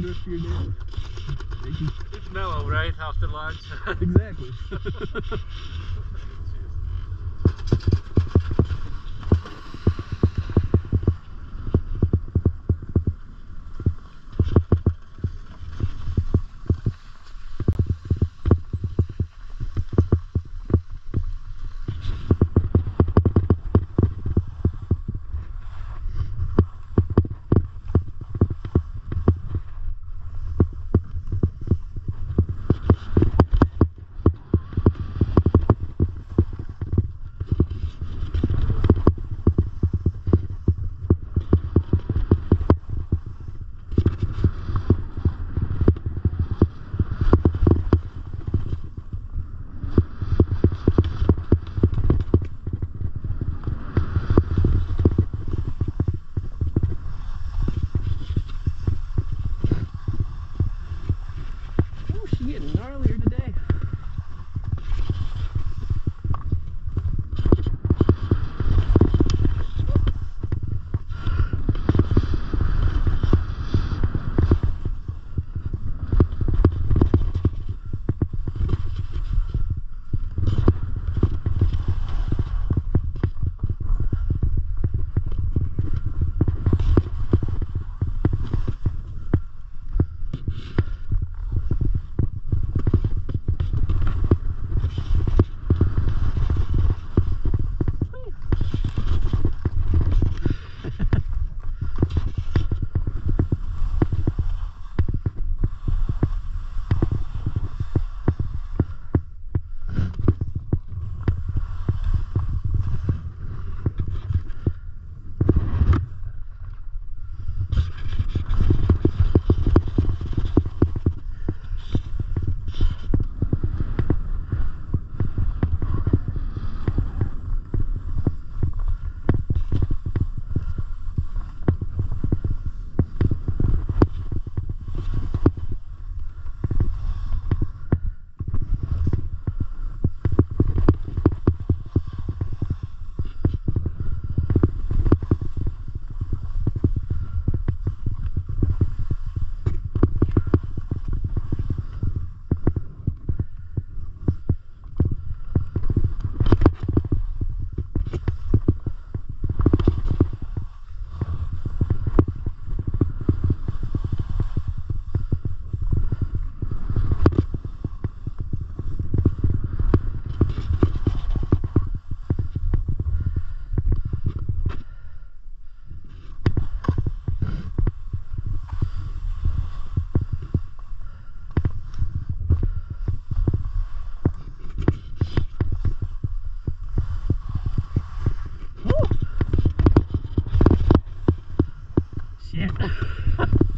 rest of your you. It's mellow, right? After lunch. Exactly. shit.